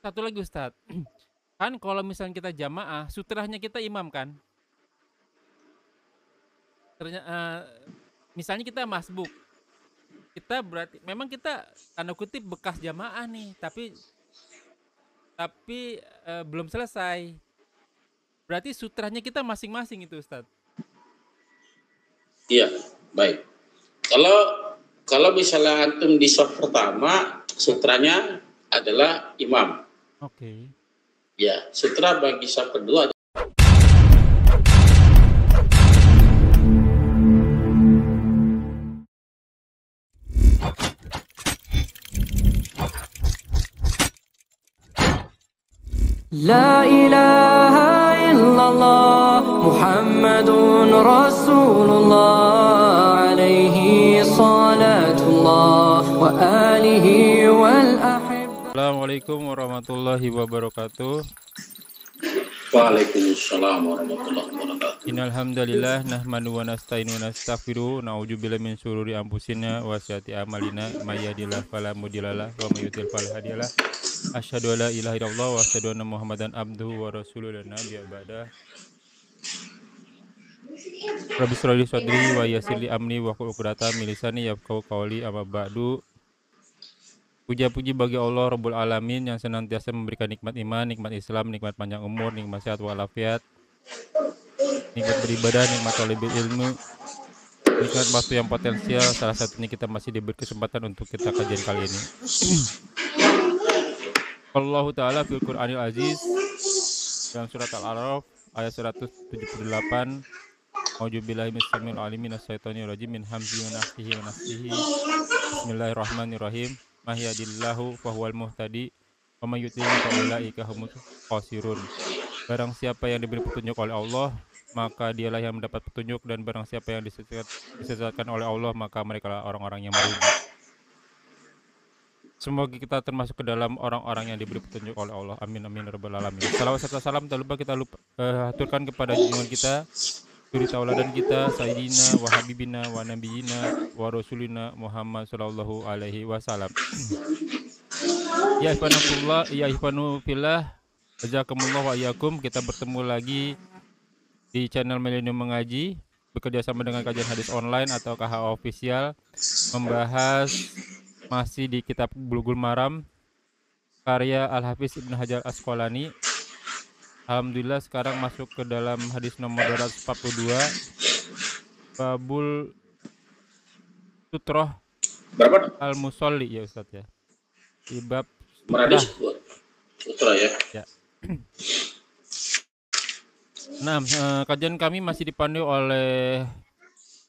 Satu lagi Ustadz, kan kalau misalnya kita jamaah, sutrahnya kita imam kan? Ternyata, uh, misalnya kita masbuk, kita berarti memang kita tanda kutip bekas jamaah nih, tapi tapi uh, belum selesai. Berarti sutrahnya kita masing-masing itu Ustadz. Iya, baik. Kalau kalau misalnya antum di soft pertama, sutranya adalah imam. Oke. Okay. Ya, sutra bagi saf kedua لا إله إلا الله محمد رسول الله Assalamualaikum warahmatullahi wabarakatuh. Waalaikumsalam warahmatullahi wabarakatuh. Innal hamdalillah nahmadu wa nasta'inu wa nastaghfiru na'udzubillahi min syururi anfusina wa sayyiati a'malina may yahdihillahu fala mudhillalah wa may yudhlil fala hadiyalah. Asyhadu an la ilaha illallah wa asyhadu anna Muhammadan abduhu wa rasuluhu la nabiyya ba'da. Rabbi shrahli sadri wa yassir li amri wa qul 'uqdatam min lisani yafqahu qawli amma ba'du. Puja-puji bagi Allah Rabbul Alamin yang senantiasa memberikan nikmat iman, nikmat Islam, nikmat panjang umur, nikmat sehat walafiat, nikmat beribadah, nikmat lebih ilmu, nikmat waktu yang potensial. Salah satunya kita masih diberi kesempatan untuk kita kajian kali ini. Allah Ta'ala fil Quranil Aziz dalam surat Al-Araf ayat 178 Auzubillahi minasyaitonir rajim min hamzihi wa nafthihi wa nafthihi Bismillahirrahmanirrahim mahyadillahu fahuwal muhtadi wa may yudlil faulaika humul khasirun. Barang siapa yang diberi petunjuk oleh Allah, maka dialah yang mendapat petunjuk dan barang siapa yang disesatkan oleh Allah, maka mereka orang-orang yang merugi. Semoga kita termasuk ke dalam orang-orang yang diberi petunjuk oleh Allah. Amin amin ya rabbal alamin. Salawat serta salam tak lupa kita lupa, uh, aturkan kepada junjungan kita suri tauladan kita Sayyidina wa Habibina wa Nabiyina wa Rasulina Muhammad sallallahu alaihi wasallam. ya ikhwanullah, ya ikhwanu fillah, jazakumullah wa iyakum. Kita bertemu lagi di channel Milenium Mengaji bekerja sama dengan kajian hadis online atau KH official membahas masih di kitab Bulughul Maram karya Al Hafiz Ibnu Hajar Asqalani Alhamdulillah sekarang masuk ke dalam hadis nomor 242 Babul Sutroh Berapa? Al Musolli ya Ustaz ya. Di bab Hadis Sutroh ya. Ya. Nah, eh, kajian kami masih dipandu oleh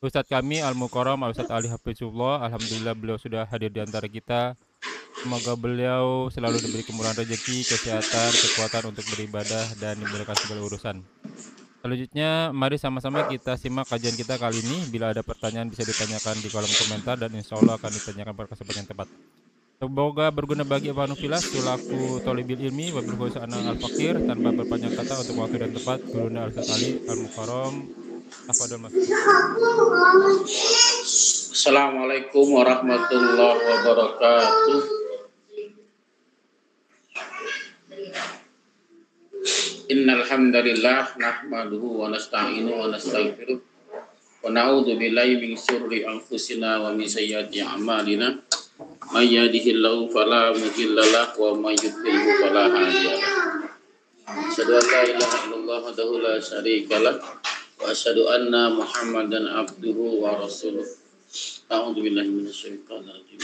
Ustadz kami Al Mukarram Al Ustadz Ali Hafizullah. Alhamdulillah beliau sudah hadir di antara kita. Semoga beliau selalu diberi kemurahan rezeki, kesehatan, kekuatan untuk beribadah dan diberikan segala urusan. Selanjutnya, mari sama-sama kita simak kajian kita kali ini. Bila ada pertanyaan bisa ditanyakan di kolom komentar dan insya Allah akan ditanyakan pada kesempatan yang tepat. Semoga berguna bagi Ibnu Filas selaku tolibil ilmi wabil anang al fakir tanpa berpanjang kata untuk waktu dan tempat gurunda al Ali al Mukarram Assalamualaikum warahmatullahi wabarakatuh. Innal hamdalillah nahmaduhu wa nasta'inu wa nastaghfiruh wa na'udzu billahi min syururi anfusina wa min sayyiati a'malina. May yahdihillahu fala mudilla lahu wa may yudlil fala hadiya Asyhadu an la ilaha illallah wahdahu la syarika lah. Wa asyhadu Muhammadan abduhu wa rasuluh. A'udzu billahi minasyaitonir rajim.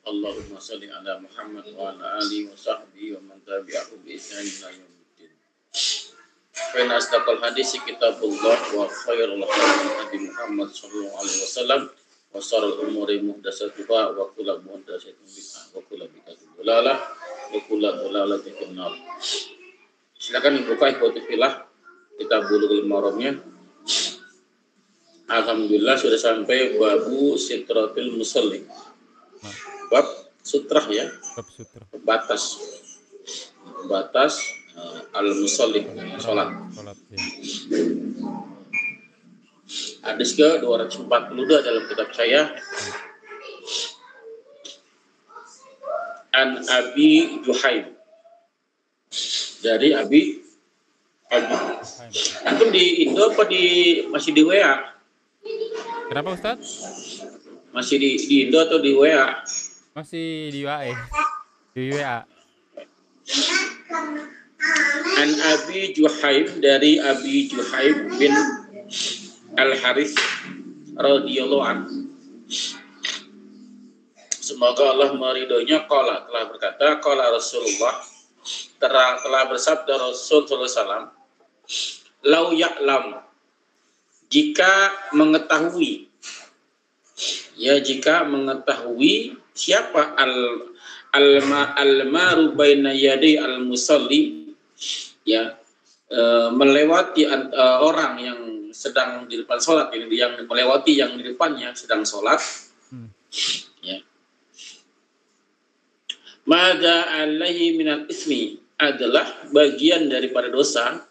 Allahumma salli ala Muhammad wa ala alihi wa sahbihi wa man tabi'ahu bi ihsan ila yaumiddin. Fa inna asdaqal hadis kitabullah wa khairul hadi Muhammad sallallahu alaihi wasallam wa syarrul umuri muhdatsatuha wa kullu muhdatsatin bid'ah wa kullu bid'atin dhalalah wa kullu dhalalatin finnar. Silakan dibuka ikhwati filah kita bulughul maramnya. Alhamdulillah sudah sampai babu sitratul musalli. Bab sutrah ya, Bab sutra. batas. Batas uh, al-musalli, salat. Salat ya. Hadis ke 242 dalam kitab saya. An Abi Juhaim. Dari Abi Abi. Antum di Indo apa di masih di WA? Kenapa Ustaz? Masih di, di Indo atau di WA? Masih di WA. Di WA. An Abi Juhaim dari Abi Juhaim bin Al Harith radhiyallahu anhu. Semoga Allah meridhoinya qala telah berkata qala Rasulullah telah, telah bersabda Rasul sallallahu lau ya'lam jika mengetahui ya jika mengetahui siapa al alma almaru baina yadi al musalli ya eh, melewati an- eh, orang yang sedang di depan sholat ini yang melewati yang di depannya sedang sholat Hmm. ya Mada alaihi minal ismi adalah bagian daripada dosa.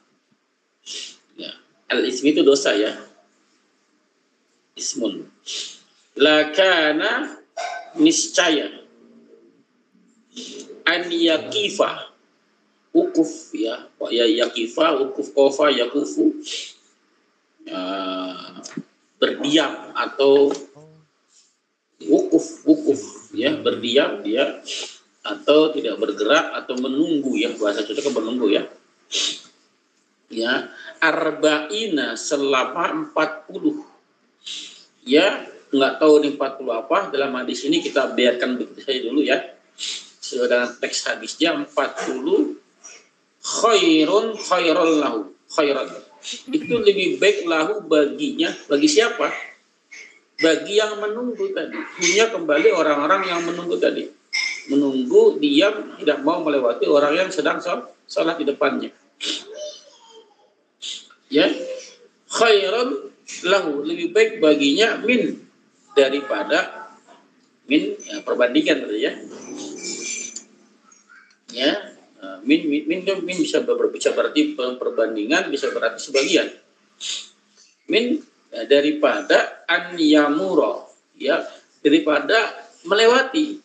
Ya, al ismi itu dosa ya. Ismun. Lakana niscaya an yakifa ukuf ya ya yakifa ukuf kofa yakufu ya, berdiam atau wukuf wukuf ya berdiam dia atau tidak bergerak atau menunggu ya bahasa cocok menunggu ya. Ya arba'ina selama 40 ya nggak tahu nih 40 apa. Dalam hadis ini kita biarkan begitu saja dulu ya. Sesuai dengan teks hadisnya 40 khairun khairul lahu. Khairan. Itu lebih baik lahu baginya. Bagi siapa? Bagi yang menunggu tadi. Punya kembali orang-orang yang menunggu tadi. Menunggu diam tidak mau melewati orang yang sedang sholat di depannya. Ya. Khairan lahu. Lebih baik baginya min daripada min ya, perbandingan tadi ya. Ya eh, min min min, min bisa ber, bisa berarti per- perbandingan bisa berarti sebagian. Min ya, daripada an yamuro ya daripada melewati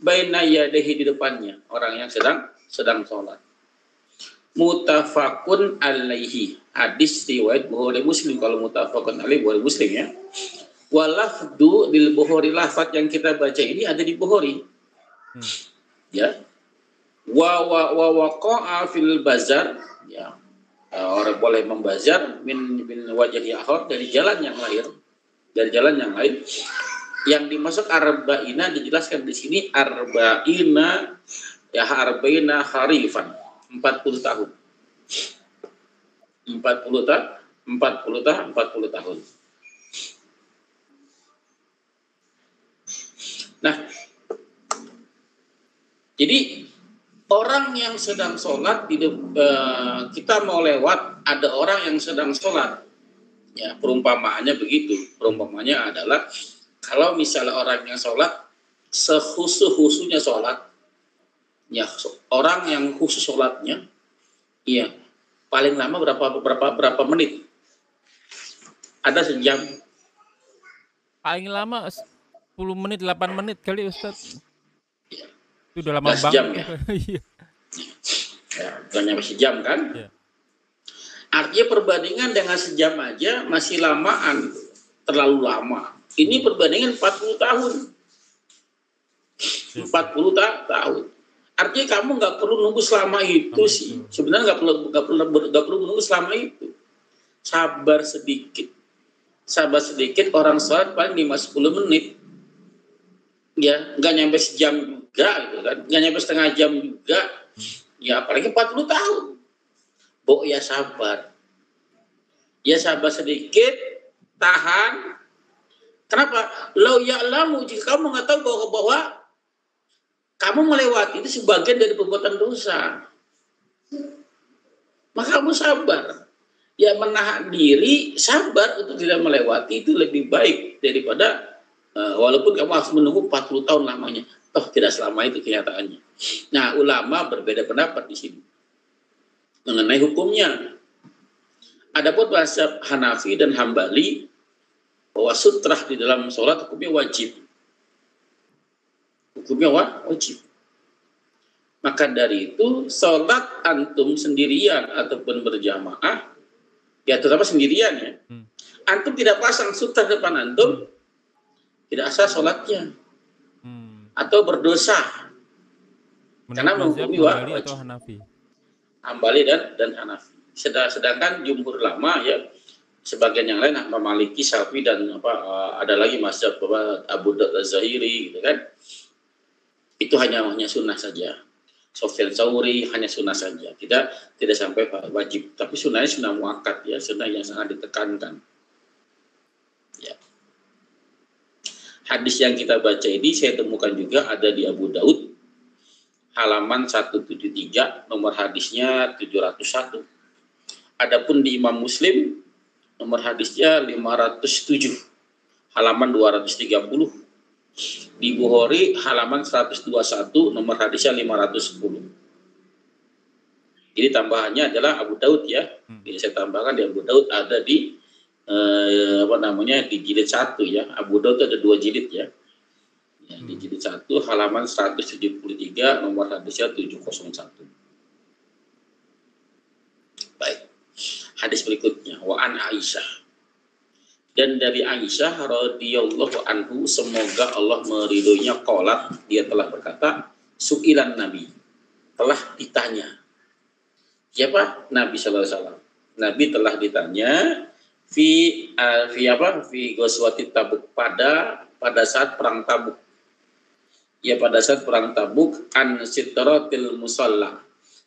baina yadahi di depannya orang yang sedang sedang sholat. Mutafakun alaihi. Hadis riwayat Bukhari Muslim. Kalau mutafakun alaihi Bukhari Muslim ya walafdu di Bukhari lafat yang kita baca ini ada di Bukhari. Hmm. ya. Wa wa wa waqa'a fil bazar. Ya. Eh, orang boleh membazar min min wajah akhir dari jalan yang lain dari jalan yang lain. Yang dimaksud arba'ina dijelaskan di sini arba'ina ya arba'ina kharifan. 40 tahun. 40 tahun 40 tahun 40 tahun nah jadi orang yang sedang sholat eh, kita mau lewat ada orang yang sedang sholat. Ya perumpamaannya begitu. Perumpamaannya adalah kalau misalnya orang yang sholat sehusu-husunya sholat ya orang yang khusus sholatnya iya paling lama berapa berapa berapa menit? Ada sejam. Paling lama 10 menit 8 menit kali Ustaz. Iya. Itu udah lama banget. sejam ya? Iya. ya nyampe sejam kan Iya. artinya perbandingan dengan sejam aja masih lamaan terlalu lama ini perbandingan 40 tahun 40 ta- tahun artinya kamu nggak perlu nunggu selama itu Selama sih sebenarnya nggak perlu nggak perlu nggak perlu nunggu selama itu sabar sedikit sabar sedikit orang sholat paling 5-10 menit ya nggak nyampe sejam juga gitu kan nggak nyampe setengah jam juga ya apalagi 40 tahun Bo ya sabar ya sabar sedikit tahan Kenapa? Lau ya'lamu jika kamu tahu bahwa, bahwa kamu melewati itu sebagian dari perbuatan dosa. Maka kamu sabar. Ya menahan diri, sabar untuk tidak melewati itu lebih baik daripada uh, walaupun kamu harus menunggu 40 tahun lamanya. Toh tidak selama itu kenyataannya. Nah, ulama berbeda pendapat di sini mengenai hukumnya. Adapun bahasa Hanafi dan Hambali bahwa sutrah di dalam sholat hukumnya wajib. Hukumnya wajib. Maka dari itu sholat antum sendirian ataupun berjamaah, ya terutama sendirian ya. Hmm. Antum tidak pasang sutrah depan antum, hmm. Tidak sah sholatnya. Hmm. Atau berdosa. Menurut Karena menghukumi wajib. Hanafi. Hambali dan dan Hanafi. Sedangkan jumhur lama ya sebagian yang lain apa Maliki, Syafi dan apa uh, ada lagi mazhab apa Abu Dawud Zahiri gitu kan. Itu hanya hanya sunnah saja. Sofyan Sauri hanya sunnah saja, tidak tidak sampai wajib. Tapi sunnahnya sunnah muakat ya, sunnah yang sangat ditekankan. Ya. Hadis yang kita baca ini saya temukan juga ada di Abu Daud halaman 173, nomor hadisnya 701. Adapun di Imam Muslim, nomor hadisnya 507, halaman 230. Di Bukhari, halaman 121, nomor hadisnya 510. Jadi tambahannya adalah Abu Daud ya. Hmm. Jadi saya tambahkan di Abu Daud ada di eh, apa namanya di jilid satu ya. Abu Daud ada dua jilid ya Ya, di jilid 1 halaman 173 nomor hadisnya 701. Baik. Hadis berikutnya wa an Aisyah. Dan dari Aisyah radhiyallahu anhu semoga Allah meridhoinya qalat dia telah berkata suilan Nabi telah ditanya. Siapa? Nabi wasallam. Nabi telah ditanya fi fi apa? Fi Ghazwatit Tabuk pada pada saat perang Tabuk. Ya pada saat perang Tabuk an sitratil musalla.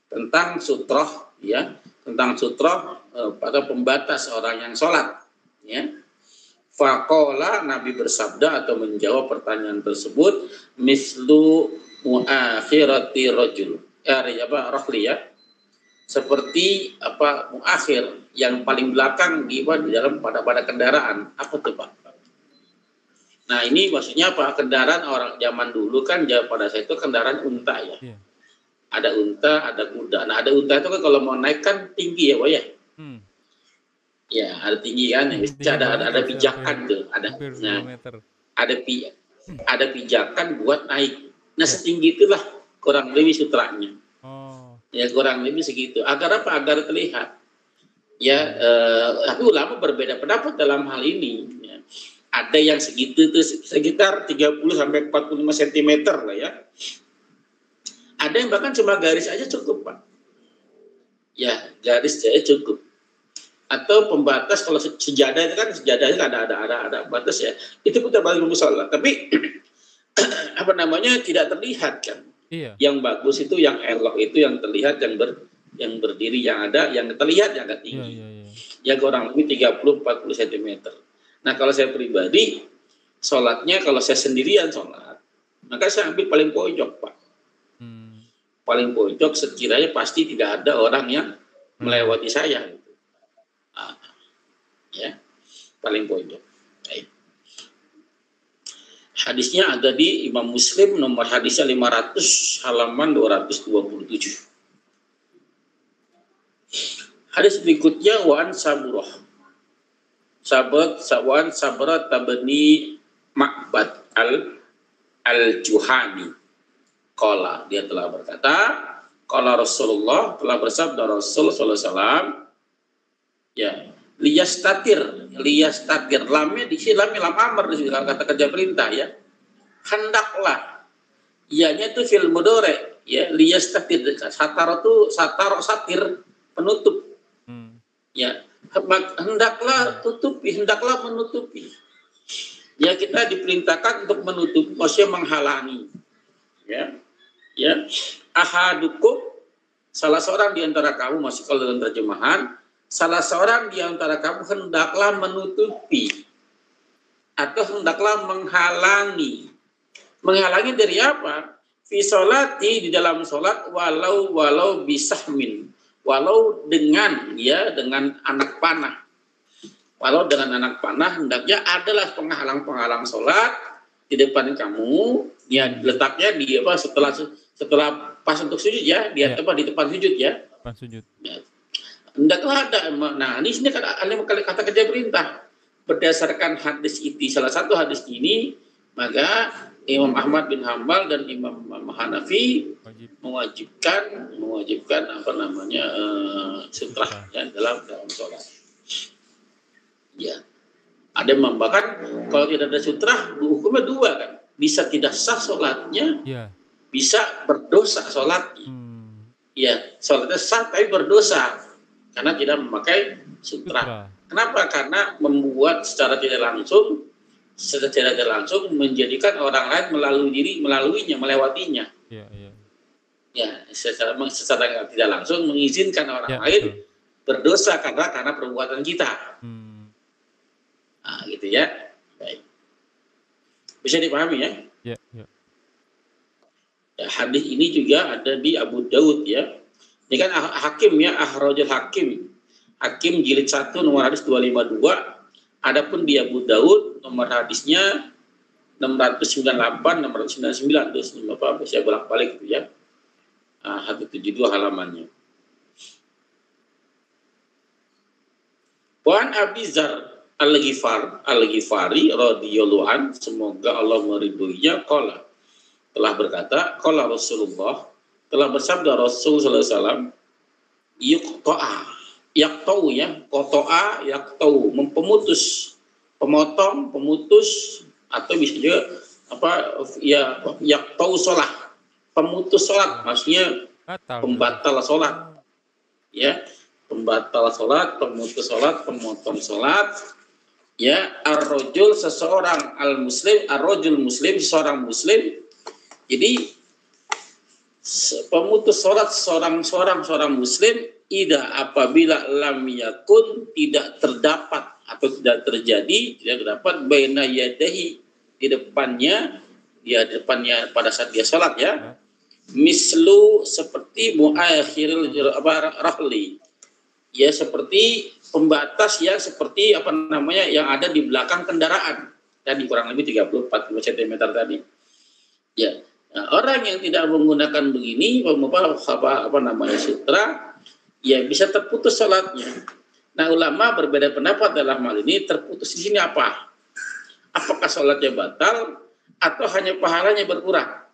Tentang sutroh ya. Tentang sutroh eh, pada pembatas orang yang sholat ya. Fakola Nabi bersabda atau menjawab pertanyaan tersebut mislu muakhirati rojul eh, apa rohli ya. Seperti apa muakhir yang paling belakang di, di dalam pada pada kendaraan apa tuh pak Nah ini maksudnya apa? Kendaraan orang zaman dulu kan pada saat itu kendaraan unta ya. Yeah. Ada unta, ada kuda. Nah ada unta itu kan kalau mau naik kan tinggi ya, Pak ya. Hmm. Ya ada tinggi kan. Tinggi ada ada, ada pijakan tuh. Ada nah, ada pi ada pijakan buat naik. Nah yeah. setinggi itulah kurang lebih sutranya. Oh. Ya kurang lebih segitu. Agar apa? Agar terlihat. Ya, eh, tapi ulama berbeda pendapat dalam hal ini. Ya ada yang segitu tuh sekitar 30 sampai 45 cm lah ya. Ada yang bahkan cuma garis aja cukup, Pak. Ya, garis aja cukup. Atau pembatas kalau sejadah itu kan sejadahnya ada ada ada ada batas ya. Itu pun terbalik musola. Tapi apa namanya tidak terlihat kan. Iya. Yang bagus itu yang elok itu yang terlihat yang ber yang berdiri yang ada yang terlihat yang agak tinggi. Iya, iya, iya. Yang kurang lebih 30 40 cm. Nah kalau saya pribadi, sholatnya kalau saya sendirian sholat, maka saya ambil paling pojok Pak. Hmm. Paling pojok sekiranya pasti tidak ada orang yang hmm. melewati saya. Gitu. Nah, ya, paling pojok. Baik. Hadisnya ada di Imam Muslim nomor hadisnya 500 halaman 227. Hadis berikutnya Wan Saburah sabat sawan sabrat tabni Ma'bad al al Juhani. Kala dia telah berkata, kala Rasulullah telah bersabda Rasul Sallallahu Alaihi Wasallam, ya lias tatir, lias tatir, lamnya di sini lamnya lam amr di sini kata kerja perintah ya, hendaklah, ianya itu fil mudore, ya lias tatir, satar itu satar satir penutup. Ya hendaklah tutupi, hendaklah menutupi. Ya kita diperintahkan untuk menutupi, maksudnya menghalangi. Ya, ya. Ahadukum, salah seorang di antara kamu, masih kalau dalam terjemahan, salah seorang di antara kamu hendaklah menutupi. atau hendaklah menghalangi. Menghalangi dari apa? Fi sholati di dalam sholat walau walau bisahmin. Walau dengan ya dengan anak panah. Walau dengan anak panah hendaknya adalah penghalang-penghalang sholat di depan kamu. Ya letaknya di apa setelah setelah pas untuk sujud ya di Ya. apa di depan sujud ya. Pas sujud. Hendaklah ada. Nah, ini sini kata kata kerja perintah berdasarkan hadis itu salah satu hadis ini maka Imam Ahmad bin Hambal dan Imam Hanafi Wajib. mewajibkan mewajibkan apa namanya eh, sutra ya dalam dalam sholat. Ya, ada yang bahkan kalau tidak ada sutra hukumnya dua kan bisa tidak sah sholatnya Iya. bisa berdosa sholatnya. Hmm. Ya, sholatnya sah tapi berdosa karena tidak memakai. Sutra. Kenapa? Karena membuat secara tidak langsung, secara tidak langsung menjadikan orang lain melalui diri, melaluinya, melewatinya. Iya, iya. Ya, secara, secara tidak langsung mengizinkan orang Ya, lain betul. berdosa karena karena perbuatan kita. Hmm. Nah, gitu ya. Baik. Bisa dipahami ya? Ya, ya. ya hadis ini juga ada di Abu Daud ya. Ini kan hakim ya, Ahrojul Hakim. Hakim jilid 1 nomor hadis 252. Adapun di Abu Daud nomor hadisnya 698, 699 terus Bapak saya bolak-balik itu ya. Ah, 172 halamannya. Wan Abi Zar Al-Ghifar Al-Ghifari radhiyallahu an semoga Allah meridhoinya qala telah berkata qala Rasulullah telah bersabda Rasul sallallahu alaihi wasallam yuqta'a yaqtau ya qata'a yaqtau mempemutus pemotong pemutus atau bisa juga apa ya yaqtau salat pemutus salat maksudnya Batal. pembatal salat ya pembatal salat pemutus salat pemotong salat ya ar-rajul seseorang al-muslim ar-rajul muslim seorang muslim. Jadi pemutus salat seorang seorang seorang muslim ida apabila lam yakun tidak terdapat atau tidak terjadi tidak terdapat baina yadahi di depannya ya di depannya pada saat dia salat ya. Mislu seperti muakhiril apa rahli ya seperti pembatas yang seperti apa namanya yang ada di belakang kendaraan. Tadi kurang lebih 30 40 cm tadi. Ya nah, orang yang tidak menggunakan begini apa apa, apa namanya sutra ya bisa terputus sholatnya. Nah ulama berbeda pendapat dalam hal ini terputus di sini apa? Apakah sholatnya batal atau hanya pahalanya berkurang?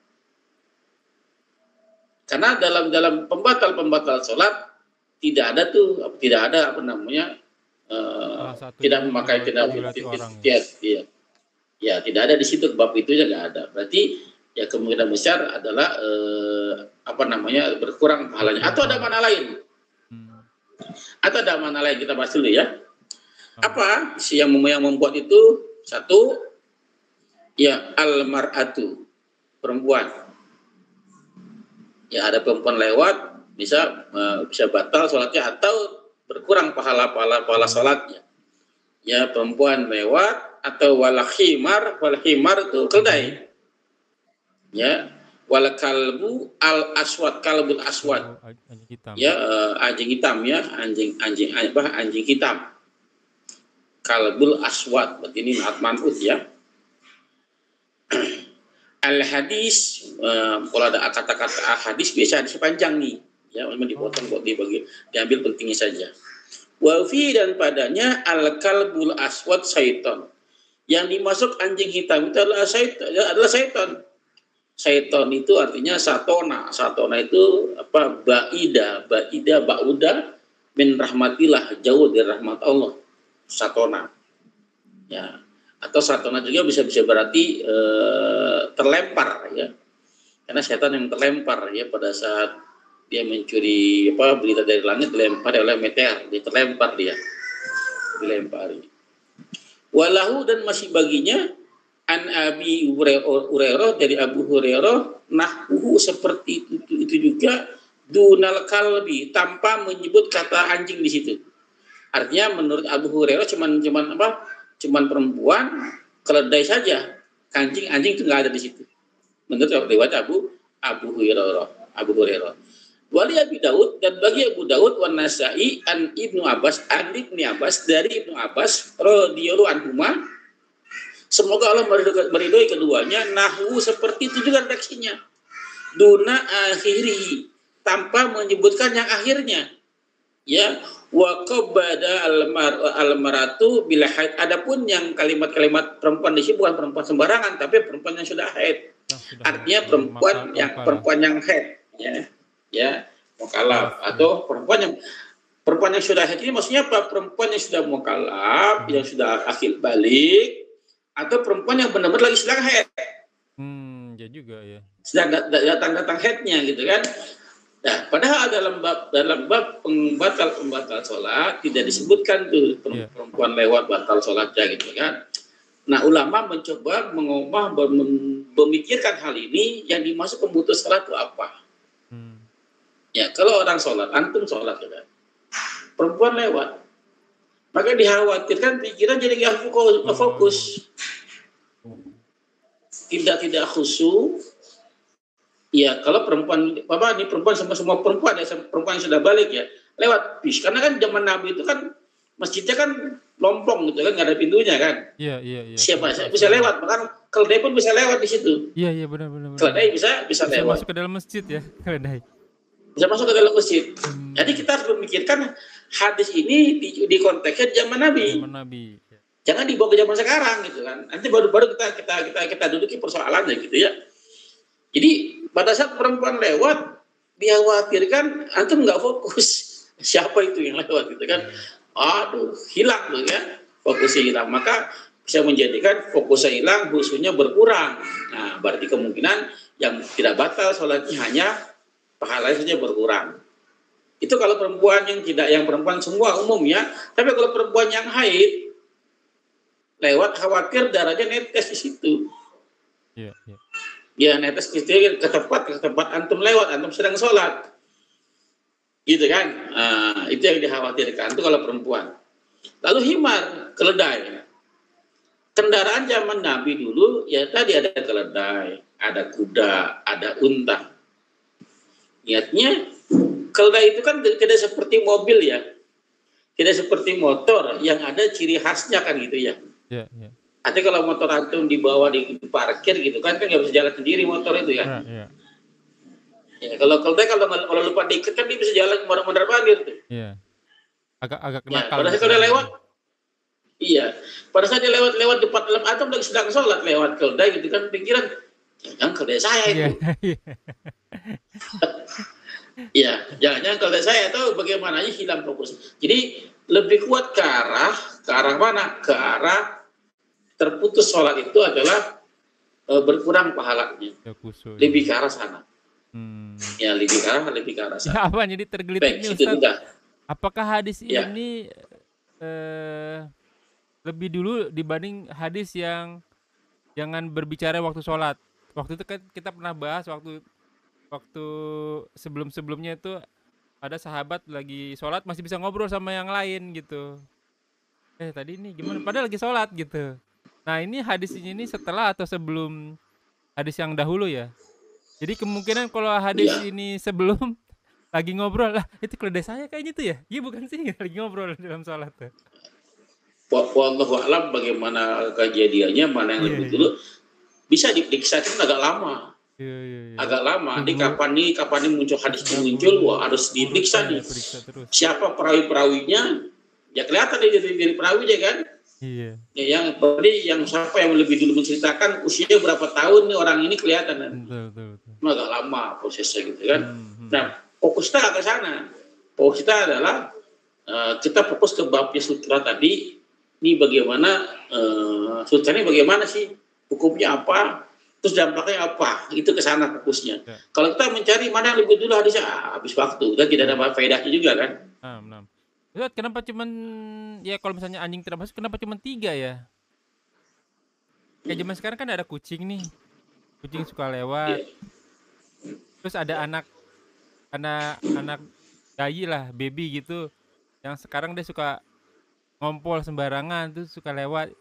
Karena dalam dalam pembatal pembatal sholat tidak ada tuh tidak ada apa namanya satu tidak memakai tidak ya. ya, ya, ya tidak ada di situ bab itu nggak ada. Berarti ya kemungkinan besar adalah eh, apa namanya berkurang pahalanya. Atau ada mana lain? Hmm. atau ada mana lain? Kita bahas dulu ya. Ah. apa si yang mem- yang membuat itu? Satu ya almaratu perempuan. Ya ada perempuan lewat bisa eh, bisa batal sholatnya atau berkurang pahala pahala pahala sholatnya. Ya perempuan lewat atau walahimar walahimar itu keledai ya wal kalbu al aswad kalbul aswad. Oh, anjing hitam. ya eh, anjing hitam ya anjing anjing apa anjing hitam. Kalbul aswad berarti ini naat manut ya. Al hadis eh, kalau ada kata-kata hadis biasa hadis panjang nih. Ya memang dipotong kok dibagi diambil pentingnya saja. Wafi dan padanya al kalbul aswad syaiton yang dimasuk anjing hitam itu adalah syaiton adalah syaiton Syaiton itu artinya satona. Satona itu apa? Baida, baida, bauda min rahmatillah, jauh dari rahmat Allah. Satona. Ya. Atau satona juga bisa bisa berarti eh, terlempar ya. Karena setan yang terlempar ya pada saat dia mencuri apa berita dari langit dilempar oleh meteor, dia terlempar dia. Dilempari. Walahu dan masih baginya an Abi Hurairah dari Abu Hurairah nahwu seperti itu, itu juga dunal kalbi tanpa menyebut kata anjing di situ. Artinya menurut Abu Hurairah cuman cuman apa? Cuman perempuan keledai saja, kancing anjing itu nggak ada di situ. Menurut riwayat Abu Abu Hurairah, Abu Hurairah. Wali Abi Daud dan bagi Abu Daud wan Nasai an Ibnu Abbas an Ibnu Abbas dari Ibnu Abbas radhiyallahu anhu Semoga Allah meridhoi keduanya nahu seperti itu juga redaksinya. Duna akhiri tanpa menyebutkan yang akhirnya. Ya, wa qabada almar almaratu bila haid. Adapun yang kalimat-kalimat perempuan di sini bukan perempuan sembarangan tapi perempuan yang sudah haid. Artinya perempuan yang perempuan yang haid, ya. Ya, mukalaf atau perempuan yang perempuan yang sudah haid ini maksudnya apa? Perempuan yang sudah mukalaf, yang sudah akhir balik, atau perempuan yang benar-benar lagi sedang head. Hmm, ya juga ya. Sedang datang-datang headnya gitu kan. Nah, padahal dalam bab dalam bab pembatal pembatal sholat tidak disebutkan tuh iya. perempuan yeah. lewat batal sholatnya gitu kan. Nah, ulama mencoba mengubah memikirkan hal ini yang dimaksud pemutus sholat itu apa? Hmm. Ya, kalau orang sholat, antum sholat ya kan. Perempuan lewat, maka dikhawatirkan pikiran jadi nggak fokus tidak tidak khusyuk ya kalau perempuan apa ini perempuan sama semua perempuan ya perempuan yang sudah balik ya lewat bis. Karena kan zaman Nabi itu kan masjidnya kan lompong gitu kan nggak ada pintunya kan. Iya iya iya. Siapa bisa, bisa lewat? Bahkan keledai pun bisa lewat di situ. Iya iya benar benar, keledai bisa bisa, bisa lewat. masuk ke dalam masjid ya keledai bisa masuk ke dalam masjid. Hmm. Jadi kita harus memikirkan hadis ini di, di konteksnya zaman Nabi. Zaman Nabi. Jangan dibawa ke zaman sekarang gitu kan. Nanti baru-baru kita kita kita kita duduki persoalannya gitu ya. Jadi pada saat perempuan lewat dia khawatirkan antum nggak fokus siapa itu yang lewat gitu kan. Aduh, hilang tuh ya. Fokusnya hilang. Maka bisa menjadikan fokusnya hilang, khususnya berkurang. Nah, berarti kemungkinan yang tidak batal sholatnya hanya pahalanya saja berkurang. Itu kalau perempuan yang tidak, yang perempuan semua umum ya. Tapi kalau perempuan yang haid, lewat khawatir darahnya netes di situ. Iya, iya. Ya netes di situ ke tempat ke tempat antum lewat, antum sedang sholat. Gitu kan? Nah, itu yang dikhawatirkan itu kalau perempuan. Lalu himar, keledai. Kendaraan zaman Nabi dulu ya tadi ada keledai, ada kuda, ada unta. Niatnya keledai itu kan tidak seperti mobil ya. Tidak seperti motor yang ada ciri khasnya kan gitu ya. Iya, iya. Artinya kalau motor antum dibawa di parkir gitu kan kan nggak bisa jalan sendiri motor itu ya. Iya, iya. Ya, kalau keledai kalau kalau lupa diikat kan dia bisa jalan ke mana-mana banget tuh. Iya. Agak agak ya, pada saat dia lewat, iya. Pada saat dia lewat-lewat depan dalam antum lagi sedang sholat lewat keledai gitu kan pikiran, jangan keledai saya itu. Iya. Iya, jangan-jangan kalau saya tahu bagaimana hilang fokus. Jadi lebih kuat ke arah ke arah mana? Ke arah terputus sholat itu adalah e, berkurang pahalanya. Ya, ya. Lebih ke arah sana. Hmm. Ya lebih ke arah lebih ke arah sana. Ya, apa jadi tergelitik Baik, ini Ustaz? Apakah hadis ya. ini eh, lebih dulu dibanding hadis yang jangan berbicara waktu sholat? Waktu itu kan kita pernah bahas waktu waktu sebelum-sebelumnya itu ada sahabat lagi sholat masih bisa ngobrol sama yang lain gitu. Eh tadi ini gimana? Padahal lagi sholat gitu. Nah ini hadis ini setelah atau sebelum hadis yang dahulu ya. Jadi kemungkinan kalau hadis ya. ini sebelum lagi ngobrol lah itu keledai saya kayaknya tuh ya. Iya bukan sih lagi ngobrol dalam sholat tuh. Wallahu alam bagaimana kejadiannya mana yang lebih iya, iya. dulu bisa diperiksa itu agak lama Iya, iya, iya. agak lama. Kapan nih kapan nih muncul hadis ini muncul, wah harus diperiksa nih. Siapa perawi-perawinya? Ya kelihatan dari dari perawinya kan. Iya. Ya, yang tadi yang siapa yang lebih dulu menceritakan usianya berapa tahun nih orang ini kelihatan kan. Betul, betul, betul. Agak lama prosesnya gitu kan. Hmm, hmm. Nah fokus kita ke sana. Fokus kita adalah uh, kita fokus ke babnya sutra tadi. Ini bagaimana uh, sutra ini bagaimana sih hukumnya apa? terus dampaknya apa itu ke sana fokusnya ya. kalau kita mencari mana yang lebih dulu hadisnya ah, habis waktu dan tidak ada faedahnya juga kan nah, nah. kenapa cuman ya kalau misalnya anjing tidak masuk kenapa cuma tiga ya kayak zaman sekarang kan ada kucing nih kucing suka lewat ya. terus ada anak anak anak bayi lah baby gitu yang sekarang dia suka ngompol sembarangan tuh suka lewat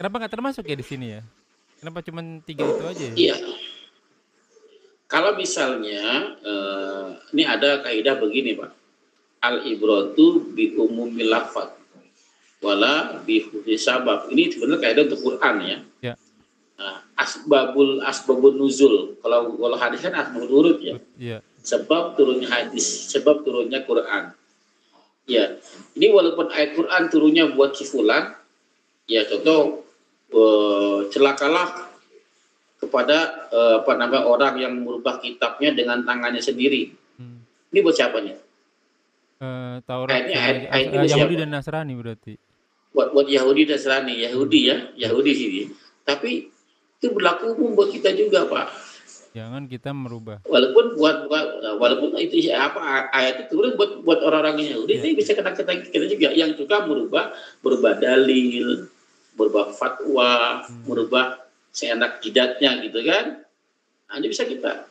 Kenapa nggak termasuk ya di sini ya? Kenapa cuma tiga itu aja ya? Iya. Kalau misalnya eh, ini ada kaidah begini Pak. Al ibratu bi umumil lafaz wala bi sabab. Ini sebenarnya kaidah untuk Quran ya. Ya. Nah, asbabul asbabun nuzul. Kalau kalau hadis kan asbabul urut ya. Iya. Sebab turunnya hadis, sebab turunnya Quran. Ya, ini walaupun ayat Quran turunnya buat si fulan, ya contoh eh, celakalah kepada eh, apa namanya orang yang merubah kitabnya dengan tangannya sendiri. Hmm. Ini buat siapa nih? Eh, Taurat Ayatnya- ayat- ayat eh, ini Yahudi siapa? dan Nasrani berarti. Buat buat Yahudi dan Nasrani, Yahudi ya, Yahudi sini. Tapi itu berlaku umum buat kita juga, Pak. Jangan kita merubah. Walaupun buat, buat walaupun itu apa ayat itu turun buat buat orang-orang Yahudi, tapi bisa kena kita, kita juga yang juga merubah berubah dalil, berubah fatwa, merubah seenak jidatnya gitu kan. Nah, ini bisa kita.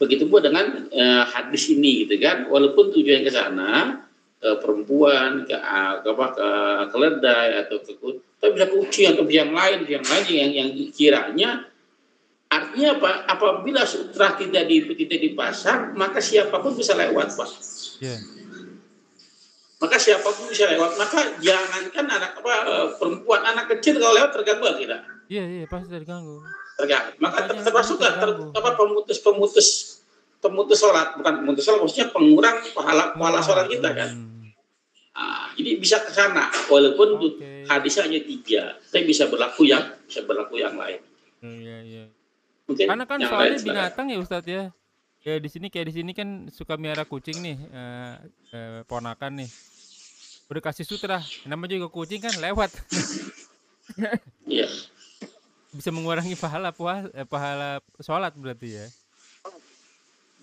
Begitu pula dengan eh, hadis ini gitu kan. Walaupun tujuan ke sana ke perempuan, ke, ke apa ke keledai atau ke tapi bisa ke kucing atau yang lain, yang lain yang yang kiranya artinya apa? Apabila sutra tidak di tidak dipasang, maka siapa pun bisa lewat, Pak. Iya. Maka siapa pun bisa lewat. Maka jangankan anak apa eh, perempuan, anak kecil kalau lewat terganggu tidak? Iya, iya, pasti terganggu. terganggu. Maka ter- termasuk ter, apa pemutus pemutus pemutus sholat bukan pemutus sholat maksudnya pengurang pahala pahala sholat kita kan. Hmm. Ah, jadi bisa ke sana walaupun Oke. hadisnya hanya tiga, tapi bisa berlaku yang bisa berlaku yang lain. Iya, iya. Mungkin Karena kan soalnya binatang ya Ustadz ya. Ya di sini kayak di sini kan suka miara kucing nih, eh, eh, ponakan nih. Udah kasih sutra, namanya juga kucing kan lewat. Iya. Bisa mengurangi pahala puas, eh, pahala sholat berarti ya.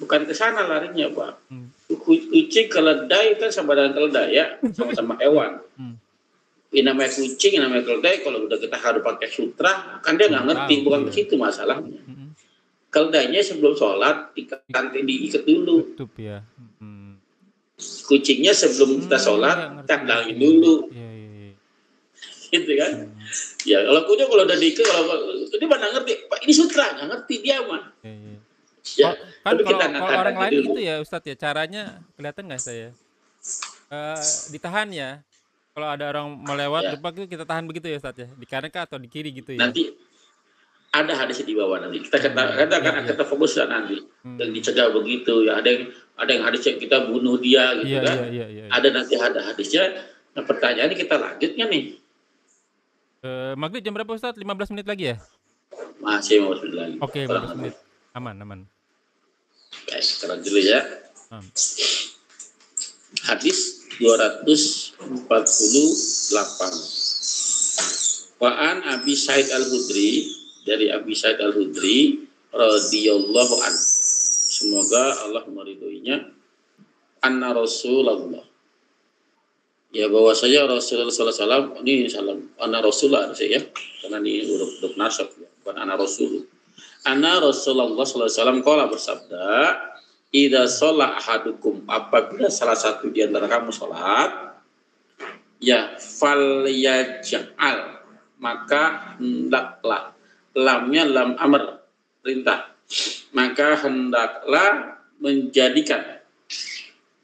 Bukan ke sana larinya, Pak. Hmm. Ku- Kucing keledai kan sama dengan keledai ya, sama-sama hewan. Hmm. Ini namanya kucing, ini namanya keledai. Kalau udah kita harus pakai sutra, kan dia nggak ngerti. Bukan iya. ke situ masalahnya. Mm-mm. Keledainya sebelum sholat dikanti diikat dulu. Tutup ya. Hmm. Kucingnya sebelum kita Hmm, sholat iya, ngerti. dulu, Iya, iya, gitu kan? Ya kalau kucing kalau udah diikat, kalau dia mana ngerti, Pak ini sutra, nggak ngerti dia mah. Ya, Oh, kan kalau, kita kalau orang lain dulu. gitu ya Ustadz ya caranya kelihatan nggak saya Eh, ditahan ya kalau ada orang melewat Ya. depan itu kita tahan begitu ya Ustadz ya di kanan kah atau di kiri gitu ya Nanti ada hadis di bawah nanti. Kita kata, Hmm, kata kan iya. kita fokus lah nanti. Hmm. Yang dicegah begitu ya ada yang ada yang hadis yang kita bunuh dia gitu iya, kan. iya iya iya Ada nanti ada hadisnya. Nah pertanyaannya kita lanjutnya nih. Eh, maghrib jam berapa Ustadz 15 menit lagi ya Masih mau lagi. oke Kurang 15 menit aman aman Oke, sekarang dulu ya. Hmm. Hadis 248. Wa'an Abi Said Al-Hudri dari Abi Said Al-Hudri radhiyallahu an. Semoga Allah meridhoinya. Anna Rasulullah. Ya bahwa saya Rasulullah SAW ini salam Anna Rasulullah saya ya karena ini huruf huruf nasab ya bukan Anna Rasul. Anna Rasulullah SAW kala bersabda Ida sholat ahadukum apabila salah satu di antara kamu sholat ya fal yaj'al maka hendaklah lamnya lam amr perintah. Maka hendaklah menjadikan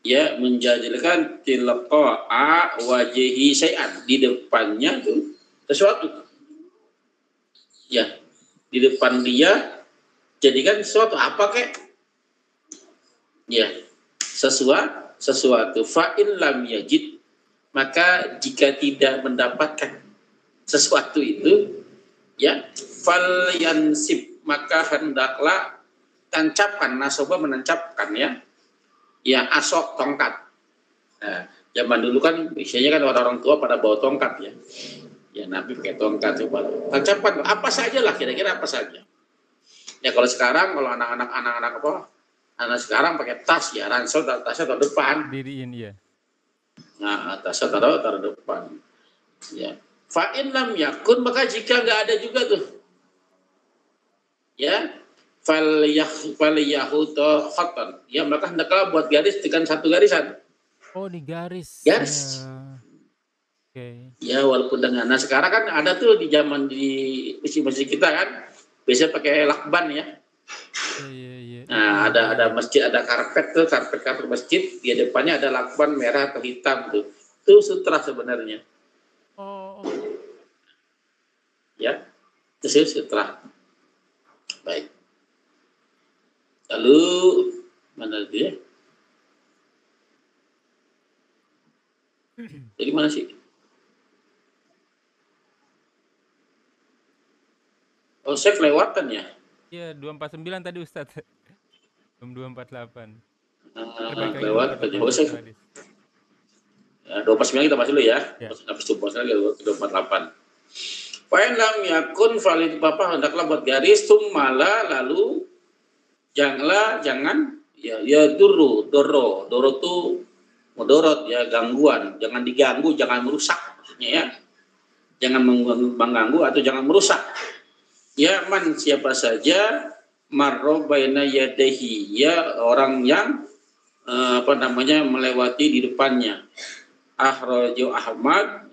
ya menjadikan tilqa'a wajhi syai'an di depannya tuh sesuatu. Ya di depan dia jadikan sesuatu. Apa kek? Ya sesuatu sesuatu. Fa'in lam yajid maka jika tidak mendapatkan sesuatu itu ya fal yansib maka hendaklah tancapkan nasoba menancapkan ya. Ya asok tongkat. Nah, zaman dulu kan biasanya kan orang-orang tua pada bawa tongkat ya. Ya nabi pakai tongkat coba. Tancapkan apa saja lah kira-kira apa saja. Ya kalau sekarang kalau anak-anak anak-anak apa anak sekarang pakai tas ya ransel tasnya taruh depan. Diriin iya. Nah tasnya taruh taruh depan. Ya fa'in lam yakun maka jika nggak ada juga tuh ya fal yah fal yahuto khoton ya maka hendaklah buat garis dengan satu garisan oh di garis Garis. Ya. Oke. Ya walaupun dengan nah sekarang kan ada tuh di zaman di masjid-masjid kita kan biasanya pakai lakban ya. Iya iya iya. Nah ada ada masjid ada karpet tuh karpet karpet masjid di depannya ada lakban merah atau hitam tuh. Itu sutra sebenarnya Oh, oh. Ya. Sih sutra. Baik. Lalu mana dia? Jadi mana sih? Oh, saya kelewatan ya. Iya 249 tadi Ustaz. Belum 248. Ah, Terbaik lagi kelewatan. 248 Oh, saya. Ya, 29 kita masih dulu ya. Ya. Habis itu puasa lagi 248. Fa'in lam yakun valid bapak hendaklah buat garis tumala lalu janganlah jangan ya ya duru doro. Doro tuh mudorot ya gangguan. Jangan diganggu jangan merusak maksudnya ya. Jangan mengganggu, atau jangan merusak. Ya man siapa saja marro baina yadehi ya orang yang eh, apa namanya melewati di depannya. Ahrojo Ahmad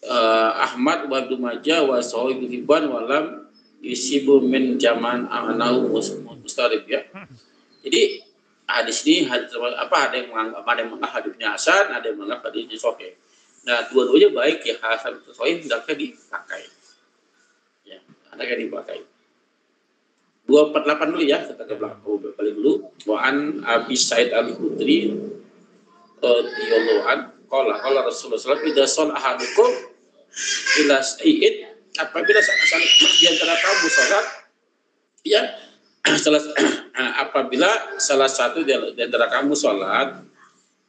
Eh, Ahmad wa Ibnu Majah wa Sahih Hibban walam yusibu min zaman anau mustarib ya. Jadi hadis ini hadis, apa ada yang menganggap ada yang menganggap hadisnya hasan, ada yang menganggap hadisnya sahih. Nah, dua-duanya baik ya hasan atau sahih hendaknya dipakai. Ya, hendaknya dipakai. 248 dulu ya, kita ke belakang balik dulu. Wa an Abi Said Al-Khudri radhiyallahu an qala qala Rasulullah sallallahu alaihi ahadukum ila sayyid apabila salah di antara kamu salat ya salah apabila salah satu di antara kamu salat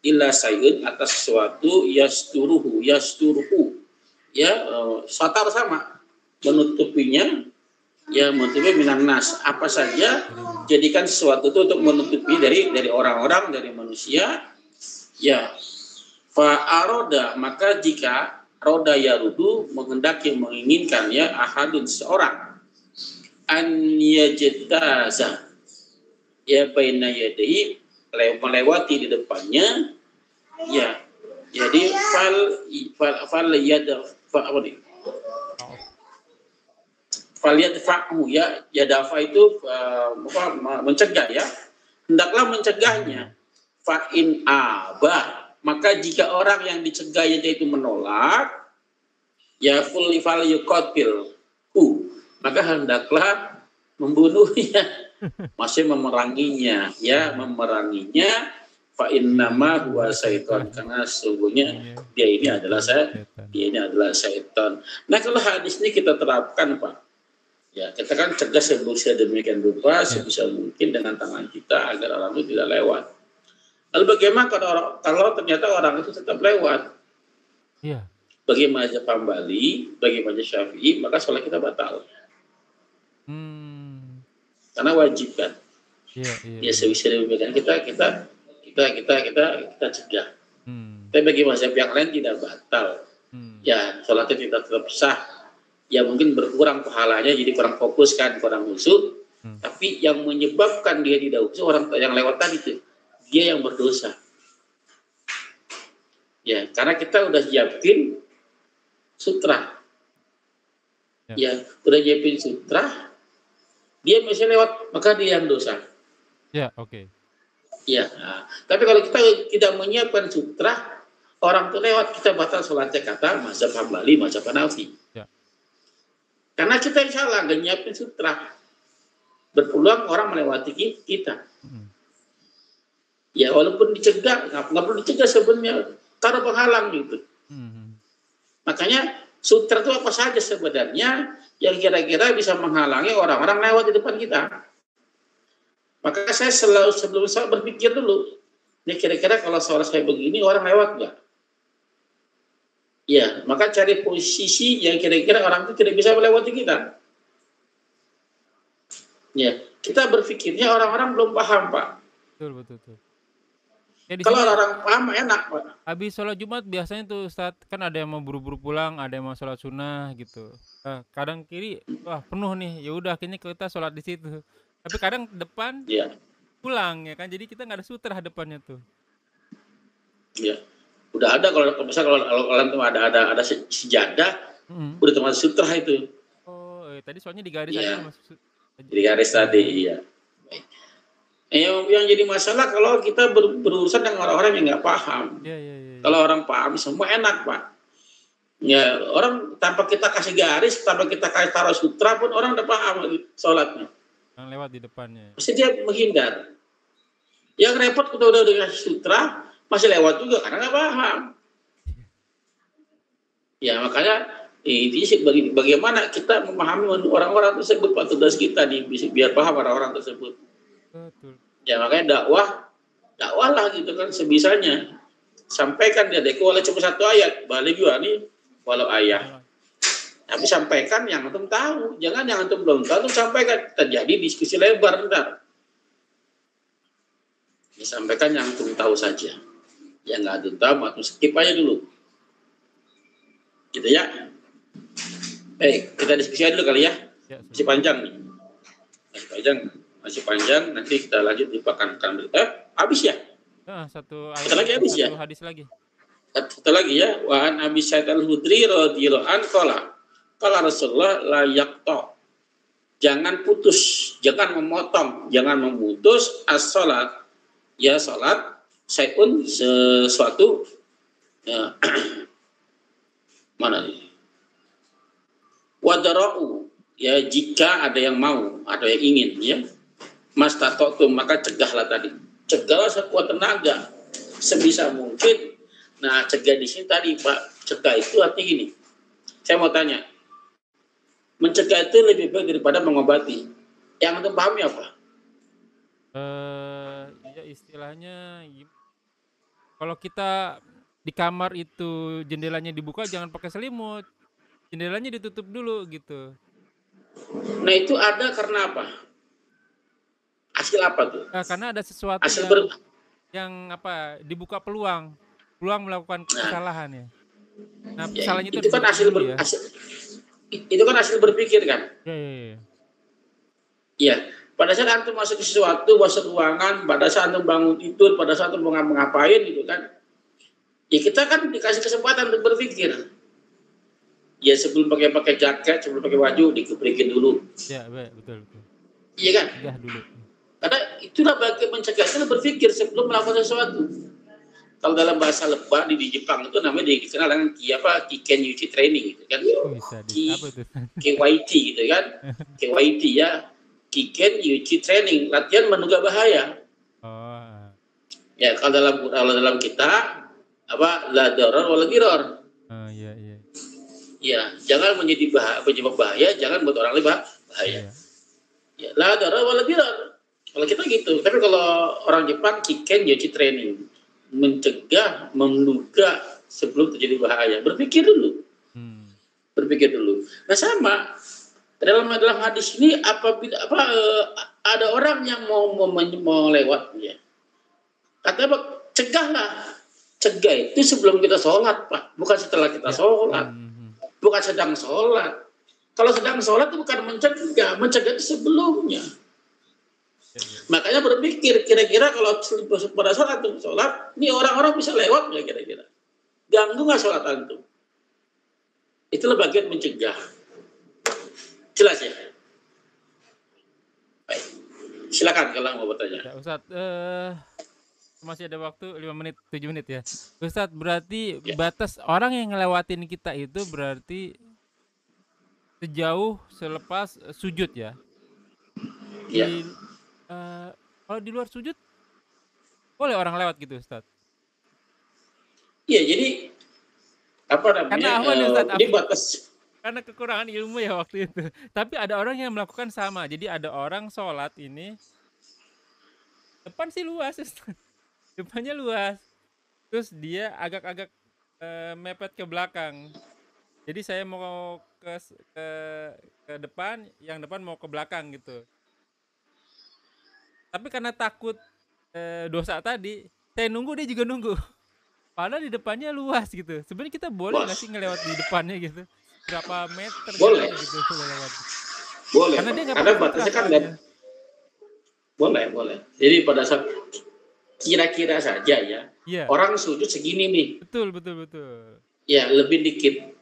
ila sayyid atas sesuatu yasturuhu yasturuhu. Ya eh, satar sama? Menutupinya ya menutupi minan nas. Apa saja jadikan sesuatu itu untuk menutupi dari dari orang-orang dari manusia. Ya fa aroda maka jika roda yarudu menghendaki menginginkan ya ahadun seorang. An yajtaza ya baina yadayhi le- melewati di depannya. Ya jadi fal fal fal yad fa apa nih fal yadfa'hu ya yadafa itu uh, apa, mencegah ya. Hendaklah mencegahnya. Fa in aba maka jika orang yang dicegah itu menolak ya fully fal yuqatil hu maka hendaklah membunuhnya masih memeranginya ya memeranginya fa innama huwa syaiton karena sesungguhnya dia ini adalah saya dia ini adalah syaitan. Nah kalau hadis ini kita terapkan Pak, ya kita kan cegah sebisa demikian rupa sebisa mungkin dengan tangan kita agar orang itu tidak lewat. Lalu bagaimana kalau orang, kalau ternyata orang itu tetap lewat? Iya. Bagi mazhab Hambali, bagi mazhab Syafi'i, maka sholat kita batal. Hmm. Karena wajib kan. Iya iya. Ya sebisa demikian kita kita kita kita kita kita cegah. Hmm. Tapi bagi mazhab yang lain tidak batal. Hmm. ya sholatnya tidak tetap sah ya mungkin berkurang pahalanya jadi kurang fokus kan kurang khusyuk Hmm. tapi yang menyebabkan dia tidak khusyuk orang yang lewat tadi tuh dia yang berdosa ya karena kita udah siapin sutra Ya. ya udah siapin sutra dia masih lewat maka dia yang dosa Ya, oke. Ya, nah, tapi kalau kita tidak menyiapkan sutra, orang itu lewat kita batal sholatnya kata mazhab Hambali, mazhab Hanafi. Ya. Karena kita yang salah, nggak nyiapin sutra. Berpeluang orang melewati ki- kita. Ya, walaupun dicegah, nggak, nggak perlu dicegah sebenarnya, taruh penghalang gitu. Hmm. Makanya sutra itu apa saja sebenarnya yang kira-kira bisa menghalangi orang-orang lewat di depan kita. Maka saya selalu sebelum saya berpikir dulu, ini kira-kira kalau suara saya begini orang lewat nggak? Ya, maka cari posisi yang kira-kira orang itu tidak bisa melewati kita. Ya, kita berpikirnya orang-orang belum paham, Pak. Betul betul betul. Ya di Kalau sini orang paham enak, Pak. habis sholat Jumat biasanya tuh Ustaz kan ada yang mau buru-buru pulang, ada yang mau sholat sunnah gitu. Nah, kadang kiri wah penuh nih, ya udah akhirnya kita sholat di situ. Tapi kadang depan Ya, pulang ya kan, jadi kita nggak ada sutra depannya tuh. ya. Udah ada kalau misalnya kalau kalau kalian tuh ada ada ada se- sejadah, Mm. udah termasuk sutra itu. Oh, eh, tadi soalnya di garis Iya. aja masuk. Jadi garis tadi, iya. Yang, yang jadi masalah kalau kita ber- berurusan dengan orang-orang yang nggak paham. Iya, iya, iya. Kalau orang paham semua enak pak. Ya orang tanpa kita kasih garis, tanpa kita kasih taruh sutra pun orang udah paham sholatnya. Yang lewat di depannya. Pasti dia menghindar. Yang repot kita udah dikasih sutra, masih lewat juga karena nggak paham. Ya makanya ini sih bagaimana kita memahami orang-orang tersebut pak tugas kita di biar paham orang-orang tersebut. Ya makanya dakwah, dakwah lah gitu kan sebisanya. Sampaikan dia deku oleh cuma satu ayat, balik juga nih walau ayah. Tapi sampaikan yang antum tahu, jangan yang antum belum tahu tuh sampaikan. Terjadi diskusi lebar ntar. Disampaikan yang antum tahu saja. Yang nggak antum tahu, antum skip aja dulu. Gitu ya. Baik, kita diskusi aja dulu kali ya. Ya, Masih panjang nih. Masih panjang, masih panjang. Nanti kita lanjut di pekan-pekan berikutnya. Eh, habis ya? Ah, satu Satu lagi habis satu ya? hadis lagi. Satu lagi ya. Wa an Abi Sa'id al-Hudri radhiyallahu an qala qala Rasulullah la yaqta. Jangan putus, jangan memotong, jangan memutus as-salat. Ya salat sayun sesuatu ya, mana nih? Wadara'u ya jika ada yang mau, ada yang ingin ya. Mas tatotum maka cegahlah tadi. Cegahlah sekuat tenaga sebisa mungkin Nah, cegah di sini tadi Pak, cegah itu artinya gini. Saya mau tanya, mencegah itu lebih baik daripada mengobati. Yang antum pahami apa? Eh, ya istilahnya gim- kalau kita di kamar itu jendelanya dibuka jangan pakai selimut. Jendelanya ditutup dulu gitu. Nah, itu ada karena apa? Hasil apa tuh? Nah, karena ada sesuatu Hasil yang, ber, yang apa dibuka peluang, peluang melakukan kesalahan ya. Nah, ya, kesalahannya itu, itu kan hasil, ber, ya. hasil itu kan hasil berpikir kan? Ya, ya, ya. Iya. Pada saat antum masuk ke sesuatu, masuk ruangan, pada saat antum bangun tidur, pada saat antum mau ngapa- ngapain gitu kan. Ya kita kan dikasih kesempatan untuk berpikir. Ya sebelum pakai pakai jaket, sebelum pakai baju, dikebrikin dulu. Ya, be- betul betul. Iya kan? Cegah dulu. Karena itulah bagian mencegah itu berpikir sebelum melakukan sesuatu. Kalau dalam bahasa lebah di, di Jepang itu namanya dikenal dengan ki apa kiken yuchi training gitu kan. Di Ki-? KYT gitu kan. KYT ya. Kiken yuchi training, latihan menduga bahaya. Oh. Ya, kalau dalam kalau dalam kita apa la darar. Oh, iya iya. Ya, jangan menjadi bahaya, penyebab bahaya, jangan buat orang lain bah- bahaya. Iya. Ya, la darar. Kalau kita gitu. Tapi kalau orang Jepang kiken yuchi training, mencegah, menduga sebelum terjadi bahaya. Berpikir dulu. Hmm. berpikir dulu. Nah sama dalam dalam hadis ini apabila apa eh, ada orang yang mau mau, mau lewat ya kata apa cegahlah cegah itu sebelum kita sholat pak bukan setelah kita Ya. sholat Hmm, hmm, hmm. bukan sedang sholat kalau sedang sholat itu bukan mencegah mencegah itu sebelumnya Ya, ya. Makanya berpikir kira-kira kalau pada saat antum sholat ini orang-orang bisa lewat nggak kira-kira? Ganggu nggak sholat antum? Itulah bagian mencegah. Jelas ya? Baik. Silakan kalau mau bertanya. Ya, Ustadz, eh masih ada waktu 5 menit, 7 menit ya. Ustadz, berarti Ya. batas orang yang ngelewatin kita itu berarti sejauh selepas eh, sujud ya. ya. Di, eh, kalau di luar sujud boleh orang lewat gitu, Ustadz. iya jadi apa namanya Karena apa nih, eh, Ustaz? batas Karena kekurangan ilmu ya waktu itu. Tapi ada orang yang melakukan sama. Jadi ada orang sholat ini depan sih luas, Ustadz. depannya luas. Terus dia agak-agak eh, mepet ke belakang. Jadi saya mau ke ke ke depan, yang depan mau ke belakang gitu. Tapi karena takut eh, dosa tadi, saya nunggu dia juga nunggu. Padahal di depannya luas gitu. Sebenarnya kita boleh nggak sih ngelewat di depannya gitu? Berapa meter Boleh. gitu boleh lewat. boleh Karena dia nggak karena batasnya kan nggak boleh boleh jadi pada saat kira-kira saja ya Iya. orang sujud segini nih Betul, betul, betul. ya lebih dikit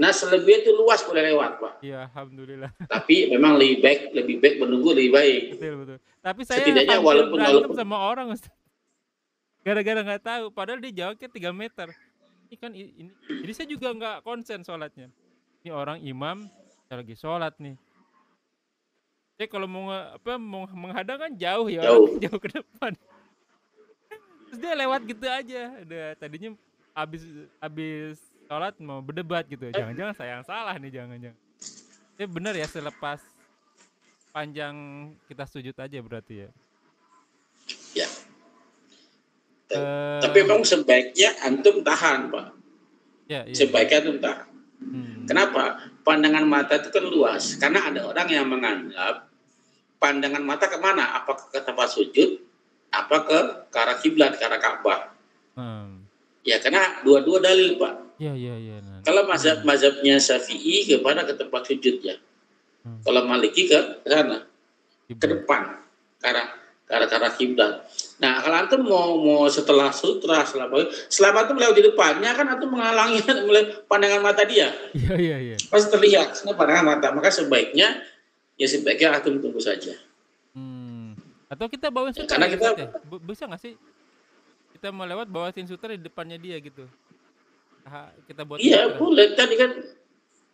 nah selebihnya itu luas boleh lewat pak Iya, alhamdulillah. tapi memang lebih baik lebih baik menunggu lebih baik Betul, betul. Tapi saya Setidaknya walaupun- walaupun- sama orang, Ustaz. Gara-gara nggak tahu, padahal dia jawabnya 3 meter. Ini kan ini. Jadi saya juga nggak konsen sholatnya. Ini orang imam, saya lagi sholat nih. Saya kalau mau apa mau menghadang kan jauh ya, Jauh. orang jauh ke depan. Terus dia lewat gitu aja. Udah tadinya habis habis sholat mau berdebat gitu. Jangan-jangan saya yang salah nih, jangan-jangan. Ya benar ya selepas panjang kita sujud aja berarti ya. ya Eh, tapi memang sebaiknya antum tahan pak ya, iya. sebaiknya antum tahan Hmm. kenapa pandangan mata itu kan luas karena ada orang yang menganggap pandangan mata ke mana apakah ke tempat sujud apa ke ke arah kiblat ke arah Ka'bah Hmm. ya karena dua-dua dalil pak Iya, iya, iya. Nah. Kalau mazhab mazhabnya Syafi'i kepada ke tempat sujudnya. Hmm. Kalau Maliki ke sana, ke depan, ke arah ke arah, ke arah kiblat. Nah, kalau antum mau mau setelah sutra, selama selama antum lewat di depannya kan antum menghalangi melihat pandangan mata dia. Iya, iya, iya. Pasti terlihat semua pandangan mata. Maka sebaiknya ya sebaiknya antum tunggu saja. Hmm. Atau kita bawain sutra Karena ya, kita- ya? Bisa nggak sih? Kita mau lewat bawain sutra di depannya dia gitu. Ah, kita buat Iya, boleh. Tadi kan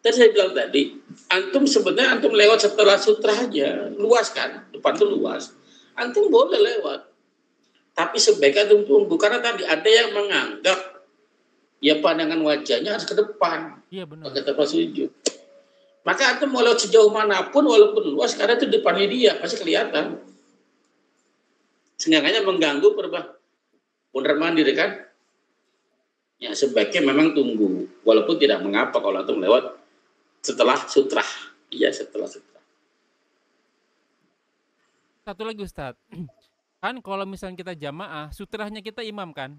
tadi saya bilang tadi, antum sebenarnya antum lewat setelah sutra aja, luas kan, depan tuh luas. Antum boleh lewat. Tapi sebaiknya antum tunggu karena tadi ada yang menganggap ya pandangan wajahnya harus ke depan Iya benar. pakai tempat sujud. Maka antum mau lewat sejauh mana pun walaupun luas karena itu depannya dia pasti kelihatan. Seenggaknya mengganggu perbah mondar mandir kan? Ya sebaiknya memang tunggu walaupun tidak mengapa kalau antum lewat setelah sutra. Iya setelah sutra. Satu lagi Ustadz. Kan kalau misalnya kita jamaah, sutrahnya kita imam kan?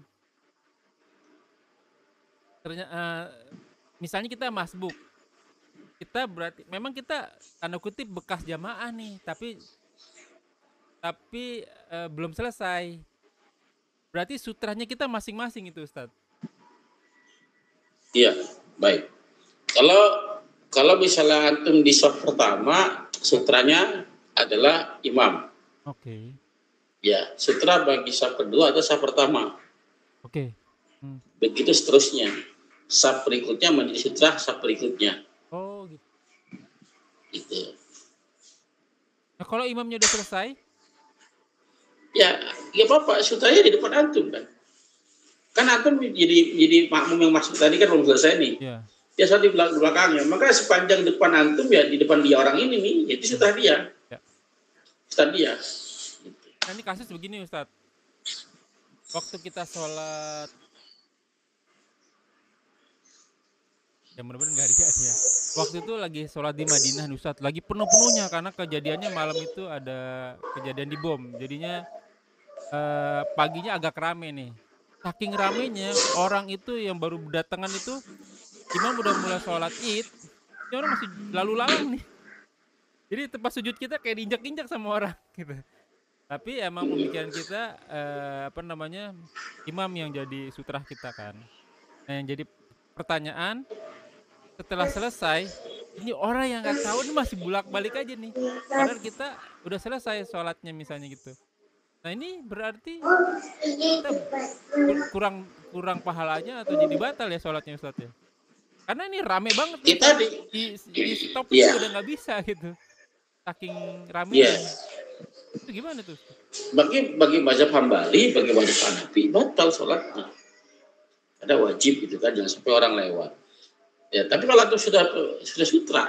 Ternyata misalnya kita masbuk. Kita berarti memang kita tanda kutip bekas jamaah nih, tapi tapi eh, belum selesai. Berarti sutrahnya kita masing-masing itu Ustadz. Iya baik. Kalau kalau misalnya antum di soft pertama sutranya adalah imam. Oke. Ya sutra bagi saf kedua atau saf pertama. Oke. begitu seterusnya sub berikutnya menjadi sutra sub berikutnya Oh gitu. gitu Nah, kalau imamnya udah selesai, ya ya apa sutranya di depan antum kan kan antum jadi jadi makmum yang masuk tadi kan belum selesai nih ya. ya saat di belak- belakangnya maka sepanjang depan antum ya di depan dia orang ini nih jadi sutra dia Ya. sutra dia. Nah, ini kasus begini Ustadz. Waktu kita sholat ya mudah-mudahan nggak riak ya. Waktu itu lagi sholat di Madinah Ustadz, lagi penuh-penuhnya karena kejadiannya malam itu ada kejadian di bom. Jadinya eh, paginya agak rame nih. Saking ramenya orang itu yang baru berdatangan itu imam udah mulai sholat id, ini orang masih lalu lalang nih. Jadi tempat sujud kita kayak diinjak-injak sama orang gitu. Tapi emang pemikiran kita eh, apa namanya imam yang jadi sutra kita kan. Nah yang jadi pertanyaan setelah selesai ini orang yang nggak tahu ini masih bulak balik aja nih. Padahal kita udah selesai sholatnya misalnya gitu. Nah ini berarti kita kur- kurang kurang pahalanya atau jadi batal ya sholatnya Ustadz ya? Karena ini rame banget ya nih, tadi di, di stop itu udah nggak bisa gitu. Saking rame. Iya. Itu gimana tuh? bagi bagi mazhab Hambali bagi mazhab Hanafi batal sholatnya ada wajib gitu kan jangan sampai orang lewat ya tapi kalau itu sudah sudah sutra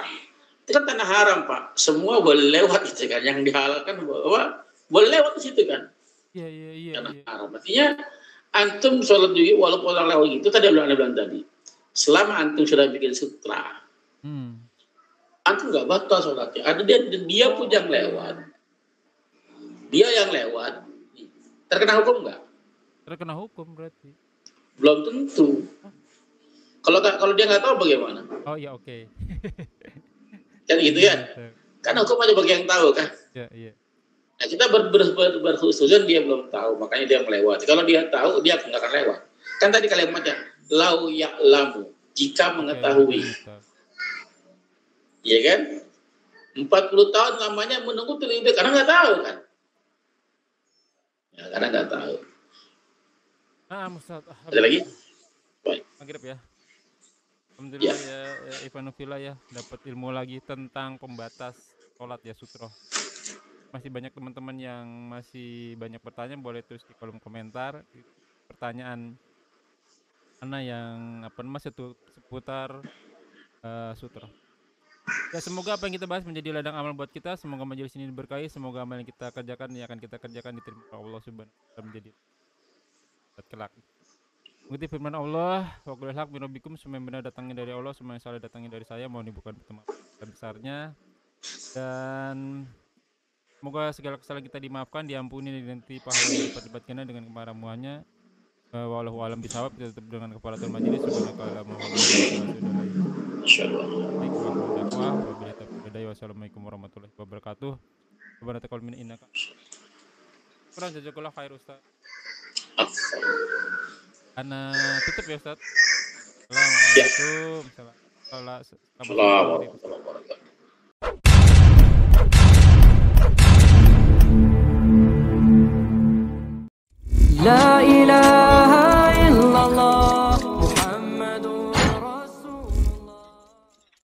itu kan tanah haram pak semua boleh lewat gitu kan yang dihalalkan bahwa boleh lewat di situ kan Iya iya iya. tanah iya. haram artinya antum sholat juga walaupun orang lewat gitu tadi yang bilang, bilang tadi selama antum sudah bikin sutra Hmm. antum nggak batal sholatnya ada dia dia pun yang lewat dia yang lewat terkena hukum nggak Terkena hukum berarti. belum tentu kalau kalau dia nggak tahu bagaimana Oh iya oke. kan gitu ya Gitu. kan hukum aja bagi yang tahu kan Iya iya. Nah, kita ber, ber, ber, berhusuzon dia belum tahu, makanya dia melewati. Kalau dia tahu, dia nggak akan lewat. Kan tadi kalimatnya, lau ya'lamu, jika mengetahui. Iya kan? 40 tahun lamanya menunggu baik, karena nggak tahu kan. Ya, karena nggak tahu. Nah, Ustaz. Ada lagi? Baik. Maghrib ya. Alhamdulillah Ya. ya, ya Ivanufila ya dapat ilmu lagi tentang pembatas sholat ya sutro. Masih banyak teman-teman yang masih banyak bertanya boleh tulis di kolom komentar pertanyaan mana yang apa namanya setu- seputar eh, sutro. Ya semoga apa yang kita bahas menjadi ladang amal buat kita. Semoga majelis ini diberkahi. Semoga amal yang kita kerjakan yang akan kita kerjakan diterima Allah Subhanahu wa taala menjadi kelak. Mengikuti firman Allah, wa qul haq min rabbikum semua yang benar datangnya dari Allah, semua yang salah datangnya dari saya, mohon bukan pertemuan besarnya. Dan semoga segala kesalahan kita dimaafkan, diampuni dan nanti pahala diperdebatkannya dengan kemaramuannya. Uh, Wallahu alam bisawab kita tutup dengan kepala majelis wal hidayah. Wassalamualaikum warahmatullahi wabarakatuh. Subhanaka min innaka. Kurang jazakallah khair Ustaz. Ana tutup ya Ustaz. Assalamualaikum. Salam. Salam. Selamat Assalamualaikum لا إله